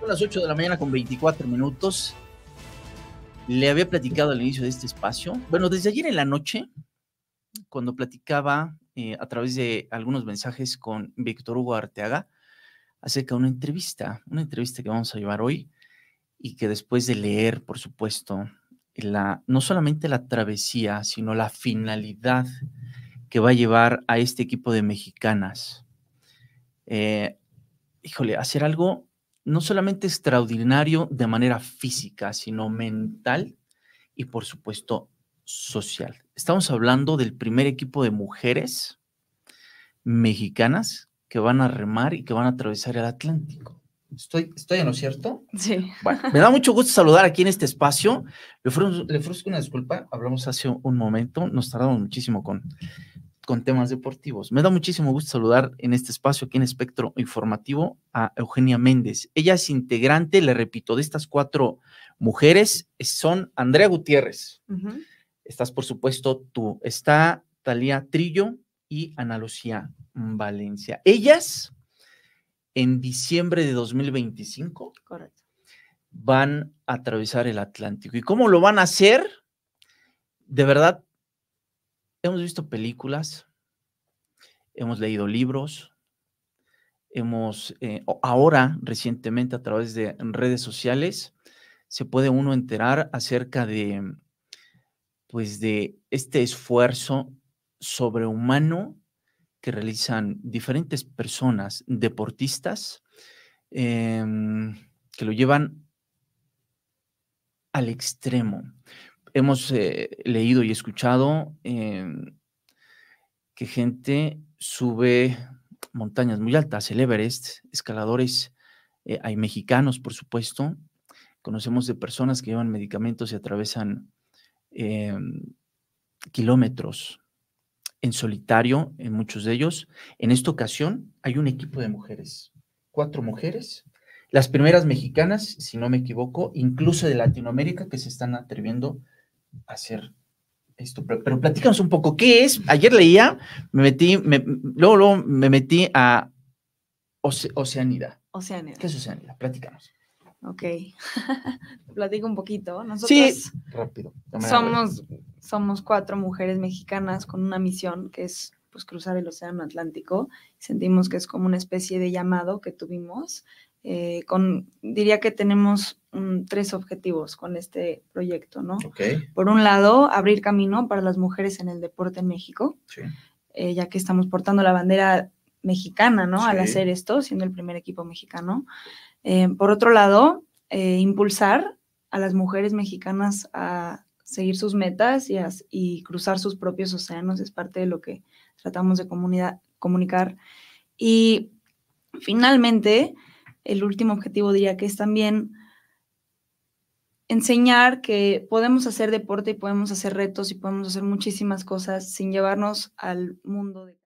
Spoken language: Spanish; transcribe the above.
Son las 8 de la mañana con 24 minutos. Le había platicado al inicio de este espacio. Bueno, desde ayer en la noche, cuando platicaba eh, a través de algunos mensajes con Víctor Hugo Arteaga acerca de una entrevista, una entrevista que vamos a llevar hoy y que después de leer, por supuesto, la, no solamente la travesía, sino la finalidad que va a llevar a este equipo de mexicanas. Eh, híjole, hacer algo no solamente extraordinario de manera física, sino mental y por supuesto social. Estamos hablando del primer equipo de mujeres mexicanas que van a remar y que van a atravesar el Atlántico. ¿Estoy, estoy en lo cierto? Sí. Bueno, me da mucho gusto saludar aquí en este espacio. Le ofrezco, una disculpa, hablamos hace un momento, nos tardamos muchísimo con, con temas deportivos. Me da muchísimo gusto saludar en este espacio aquí en Espectro Informativo a Eugenia Méndez. Ella es integrante, le repito, de estas cuatro mujeres, son Andrea Gutiérrez. Estás, por supuesto, tú. Está Talía Trillo y Ana Lucía Valencia. Ellas, en diciembre de 2025, van a atravesar el Atlántico. ¿Y cómo lo van a hacer? De verdad, hemos visto películas, hemos leído libros, hemos, eh, ahora recientemente a través de redes sociales, se puede uno enterar acerca de, pues, de este esfuerzo sobrehumano que realizan diferentes personas, deportistas, em, que lo llevan al extremo hemos eh, leído y escuchado em, que gente sube montañas muy altas, el Everest, escaladores, eh, hay mexicanos, por supuesto, conocemos de personas que llevan medicamentos y atravesan em, kilómetros en solitario, en muchos de ellos. En esta ocasión hay un equipo de mujeres, cuatro mujeres, las primeras mexicanas, si no me equivoco, incluso de Latinoamérica, que se están atreviendo hacer esto. Pero, platícanos un poco, ¿qué es? Ayer leía, me metí, luego, me metí a Oceanida. Oceanida. ¿Qué es Oceanida? Platícanos. Ok, platico un poquito. Nosotros sí, rápido. Somos, somos cuatro mujeres mexicanas con una misión que es pues cruzar el Océano Atlántico. Sentimos que es como una especie de llamado que tuvimos eh, con, diría que tenemos tres objetivos con este proyecto, ¿no? Por un lado, abrir camino para las mujeres en el deporte en México, eh, ya que estamos portando la bandera mexicana, ¿no? Al hacer esto, siendo el primer equipo mexicano. Eh, por otro lado, impulsar a las mujeres mexicanas a seguir sus metas y, y, cruzar sus propios océanos, es parte de lo que tratamos de comunicar. Y finalmente, el último objetivo diría que es también enseñar que podemos hacer deporte y podemos hacer retos y podemos hacer muchísimas cosas sin llevarnos al mundo de